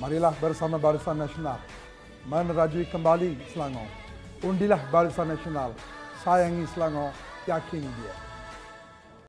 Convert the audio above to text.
Marilah bersama Barisan Nasional menerajui kembali Selangor. Undilah Barisan Nasional, sayangi Selangor, yakini dia.